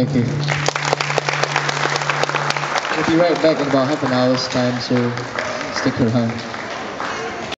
Thank you. We'll be right back in about half an hour's time, so stick around.